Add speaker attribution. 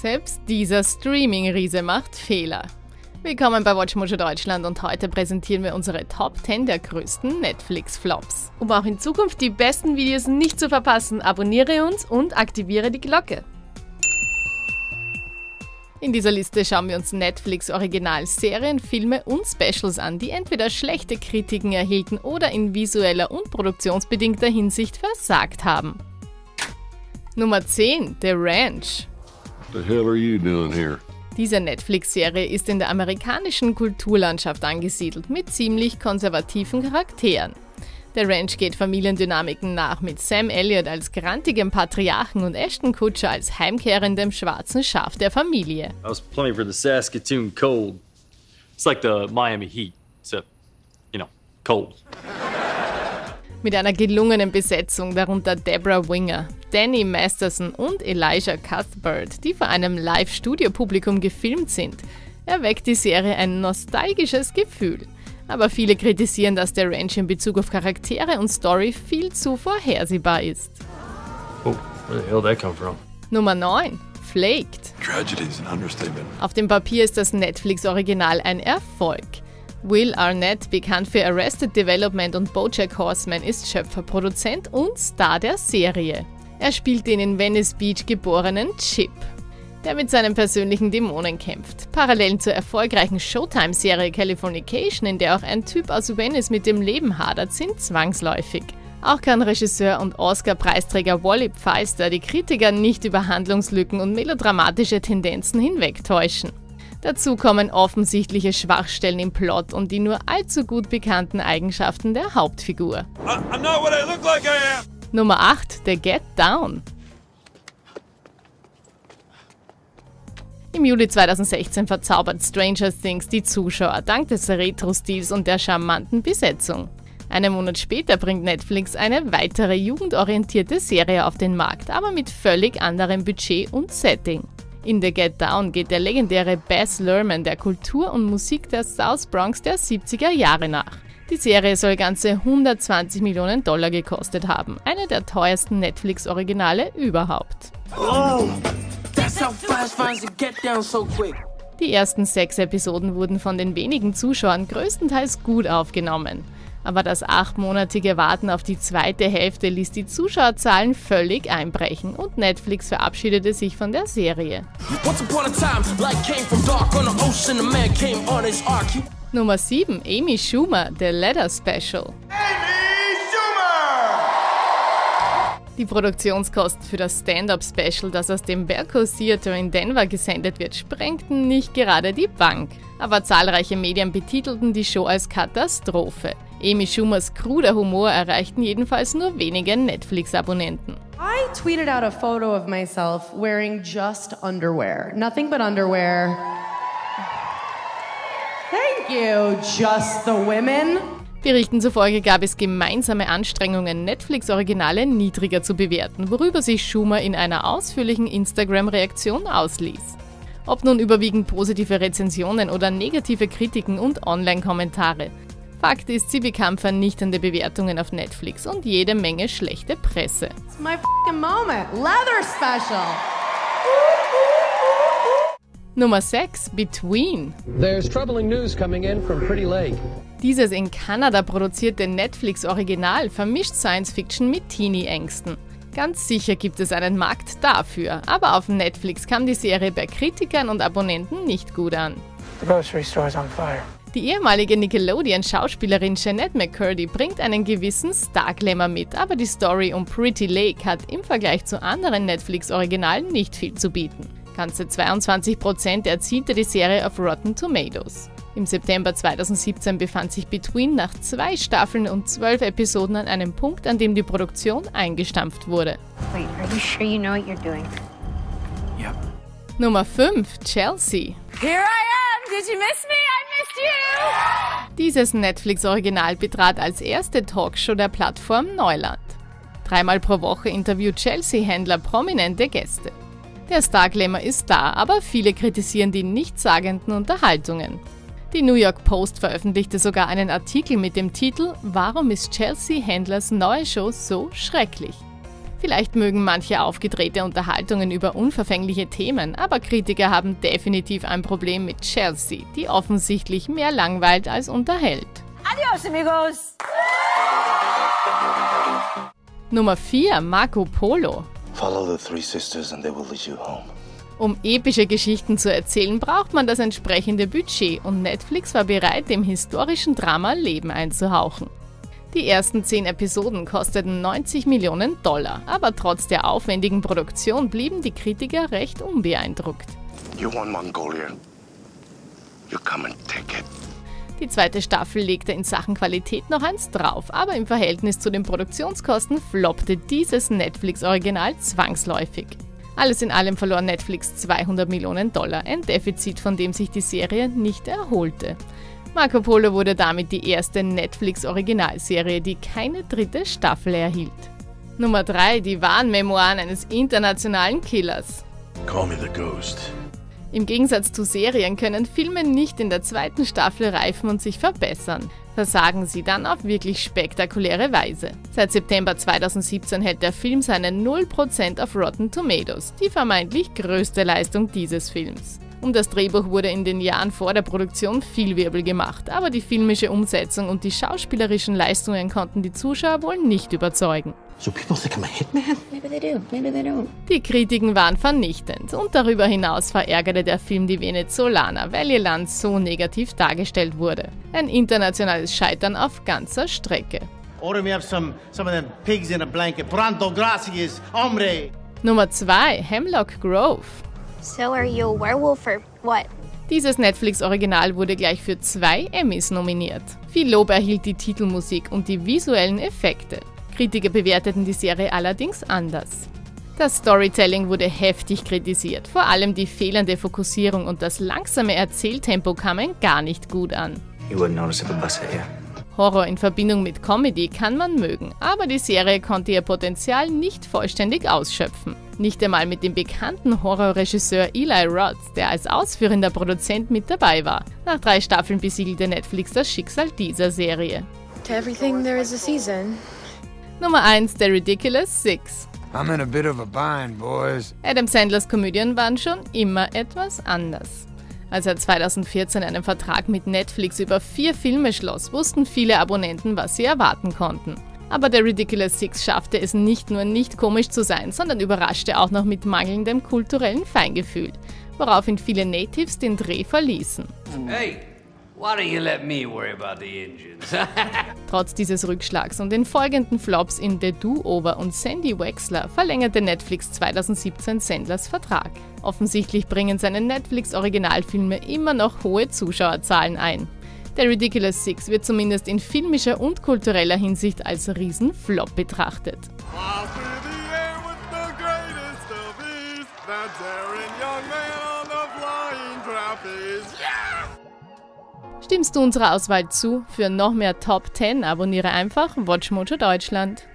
Speaker 1: Selbst dieser Streaming-Riese macht Fehler. Willkommen bei WatchMojo Deutschland und heute präsentieren wir unsere Top 10 der größten Netflix-Flops. Um auch in Zukunft die besten Videos nicht zu verpassen, abonniere uns und aktiviere die Glocke. In dieser Liste schauen wir uns Netflix-Originalserien, Filme und Specials an, die entweder schlechte Kritiken erhielten oder in visueller und produktionsbedingter Hinsicht versagt haben. Nummer 10, The Ranch.
Speaker 2: The hell are you doing here?
Speaker 1: Diese Netflix-Serie ist in der amerikanischen Kulturlandschaft angesiedelt mit ziemlich konservativen Charakteren. Der Ranch geht Familiendynamiken nach mit Sam Elliott als grantigem Patriarchen und Ashton Kutcher als heimkehrendem schwarzen Schaf der Familie.
Speaker 3: I was playing for the Saskatoon Cold. It's like the Miami Heat, except, you know, cold.
Speaker 1: Mit einer gelungenen Besetzung, darunter Deborah Winger, Danny Masterson und Elijah Cuthbert, die vor einem Live-Studio-Publikum gefilmt sind, erweckt die Serie ein nostalgisches Gefühl. Aber viele kritisieren, dass der Ranch in Bezug auf Charaktere und Story viel zu vorhersehbar ist.
Speaker 3: Oh, where the hell that come from?
Speaker 1: Nummer 9. Flaked.
Speaker 2: Tragedy is an understatement.
Speaker 1: Auf dem Papier ist das Netflix-Original ein Erfolg. Will Arnett, bekannt für Arrested Development und Bojack Horseman, ist Schöpfer, Produzent und Star der Serie. Er spielt den in Venice Beach geborenen Chip, der mit seinen persönlichen Dämonen kämpft. Parallelen zur erfolgreichen Showtime-Serie Californication, in der auch ein Typ aus Venice mit dem Leben hadert, sind zwangsläufig. Auch kann Regisseur und Oscar-Preisträger Wally Pfeister die Kritiker nicht über Handlungslücken und melodramatische Tendenzen hinwegtäuschen. Dazu kommen offensichtliche Schwachstellen im Plot und die nur allzu gut bekannten Eigenschaften der Hauptfigur.
Speaker 2: Like.
Speaker 1: Nummer 8. The Get Down. Im Juli 2016 verzaubert Stranger Things die Zuschauer dank des Retro-Stils und der charmanten Besetzung. Einen Monat später bringt Netflix eine weitere jugendorientierte Serie auf den Markt, aber mit völlig anderem Budget und Setting. In The Get Down geht der legendäre Baz Luhrmann der Kultur und Musik der South Bronx der 70er Jahre nach. Die Serie soll ganze 120 Millionen Dollar gekostet haben, eine der teuersten Netflix-Originale überhaupt. Die ersten sechs Episoden wurden von den wenigen Zuschauern größtenteils gut aufgenommen. Aber das achtmonatige Warten auf die zweite Hälfte ließ die Zuschauerzahlen völlig einbrechen und Netflix verabschiedete sich von der Serie. Nummer 7. Amy Schumer, The Letter Special. Die Produktionskosten für das Stand-Up-Special, das aus dem Berco Theater in Denver gesendet wird, sprengten nicht gerade die Bank. Aber zahlreiche Medien betitelten die Show als Katastrophe. Amy Schumers kruder Humor erreichten jedenfalls nur wenige Netflix-Abonnenten.
Speaker 4: I tweeted out a photo of myself wearing just underwear. Nothing but underwear. Thank you, just the women.
Speaker 1: Berichten zufolge gab es gemeinsame Anstrengungen, Netflix-Originale niedriger zu bewerten, worüber sich Schumer in einer ausführlichen Instagram-Reaktion ausließ. Ob nun überwiegend positive Rezensionen oder negative Kritiken und Online-Kommentare. Fakt ist, sie bekam vernichtende Bewertungen auf Netflix und jede Menge schlechte Presse.
Speaker 4: It's my fing moment. Leather special.
Speaker 1: Nummer 6. Between.
Speaker 5: There's troubling news coming in from Pretty Lake.
Speaker 1: Dieses in Kanada produzierte Netflix-Original vermischt Science-Fiction mit Teenie-Ängsten. Ganz sicher gibt es einen Markt dafür, aber auf Netflix kam die Serie bei Kritikern und Abonnenten nicht gut an.
Speaker 6: The grocery store's on fire.
Speaker 1: Die ehemalige Nickelodeon-Schauspielerin Jeanette McCurdy bringt einen gewissen Star-Glamour mit, aber die Story um Pretty Lake hat im Vergleich zu anderen Netflix-Originalen nicht viel zu bieten. Ganze 22% erzielte die Serie auf Rotten Tomatoes. Im September 2017 befand sich Between nach zwei Staffeln und zwölf Episoden an einem Punkt, an dem die Produktion eingestampft wurde.
Speaker 7: Wait, are you sure you know what you're doing?
Speaker 1: Nummer 5. Chelsea.
Speaker 7: Here I am! Did you miss me? I missed you!
Speaker 1: Dieses Netflix-Original betrat als erste Talkshow der Plattform Neuland. Dreimal pro Woche interviewt Chelsea-Händler prominente Gäste. Der Star-Glamour ist da, aber viele kritisieren die nichtssagenden Unterhaltungen. Die New York Post veröffentlichte sogar einen Artikel mit dem Titel Warum ist Chelsea Händlers neue Show so schrecklich? Vielleicht mögen manche aufgedrehte Unterhaltungen über unverfängliche Themen, aber Kritiker haben definitiv ein Problem mit Chelsea, die offensichtlich mehr langweilt als unterhält.
Speaker 7: Adios, amigos.
Speaker 1: Nummer 4 Marco Polo.
Speaker 8: Follow the three sisters and they will lead you home.
Speaker 1: Um epische Geschichten zu erzählen, braucht man das entsprechende Budget und Netflix war bereit, dem historischen Drama Leben einzuhauchen. Die ersten zehn Episoden kosteten 90 Millionen Dollar, aber trotz der aufwendigen Produktion blieben die Kritiker recht unbeeindruckt.
Speaker 8: You want Mongolia? You come and take it.
Speaker 1: Die zweite Staffel legte in Sachen Qualität noch eins drauf, aber im Verhältnis zu den Produktionskosten floppte dieses Netflix-Original zwangsläufig. Alles in allem verlor Netflix 200 Millionen Dollar, ein Defizit, von dem sich die Serie nicht erholte. Marco Polo wurde damit die erste Netflix-Originalserie, die keine dritte Staffel erhielt. Nummer 3. Die wahren Memoiren eines internationalen Killers.
Speaker 2: Call me the ghost.
Speaker 1: Im Gegensatz zu Serien können Filme nicht in der zweiten Staffel reifen und sich verbessern. Versagen sie dann auf wirklich spektakuläre Weise. Seit September 2017 hält der Film seinen 0% auf Rotten Tomatoes, die vermeintlich größte Leistung dieses Films. Um das Drehbuch wurde in den Jahren vor der Produktion viel Wirbel gemacht, aber die filmische Umsetzung und die schauspielerischen Leistungen konnten die Zuschauer wohl nicht überzeugen.
Speaker 8: So people think I'm a hitman?
Speaker 7: Maybe they do, maybe they don't.
Speaker 1: Die Kritiken waren vernichtend und darüber hinaus verärgerte der Film die Venezolaner, weil ihr Land so negativ dargestellt wurde. Ein internationales Scheitern auf ganzer Strecke.
Speaker 9: Order me up some, some of them pigs in a blanket. Pronto, gracias, hombre.
Speaker 1: Nummer 2 Hemlock Grove.
Speaker 7: So are you a werewolf or what?
Speaker 1: Dieses Netflix-Original wurde gleich für zwei Emmys nominiert. Viel Lob erhielt die Titelmusik und die visuellen Effekte. Kritiker bewerteten die Serie allerdings anders. Das Storytelling wurde heftig kritisiert, vor allem die fehlende Fokussierung und das langsame Erzähltempo kamen gar nicht gut an. Horror in Verbindung mit Comedy kann man mögen, aber die Serie konnte ihr Potenzial nicht vollständig ausschöpfen. Nicht einmal mit dem bekannten Horrorregisseur Eli Roth, der als ausführender Produzent mit dabei war. Nach drei Staffeln besiegelte Netflix das Schicksal dieser Serie.
Speaker 4: To everything, there is a season.
Speaker 1: Nummer 1 The Ridiculous Six.
Speaker 6: I'm in a bit of a bind, boys.
Speaker 1: Adam Sandlers Komödien waren schon immer etwas anders. Als er 2014 einen Vertrag mit Netflix über vier Filme schloss, wussten viele Abonnenten, was sie erwarten konnten. Aber der Ridiculous Six schaffte es nicht nur nicht komisch zu sein, sondern überraschte auch noch mit mangelndem kulturellen Feingefühl, woraufhin viele Natives den Dreh verließen.
Speaker 10: Hey, why don't you let me worry about the engines?
Speaker 1: Trotz dieses Rückschlags und den folgenden Flops in The Do-Over und Sandy Wexler verlängerte Netflix 2017 Sandlers Vertrag. Offensichtlich bringen seine Netflix-Originalfilme immer noch hohe Zuschauerzahlen ein. Der Ridiculous Six wird zumindest in filmischer und kultureller Hinsicht als Riesenflop betrachtet. Stimmst du unserer Auswahl zu? Für noch mehr Top 10 abonniere einfach WatchMojo Deutschland.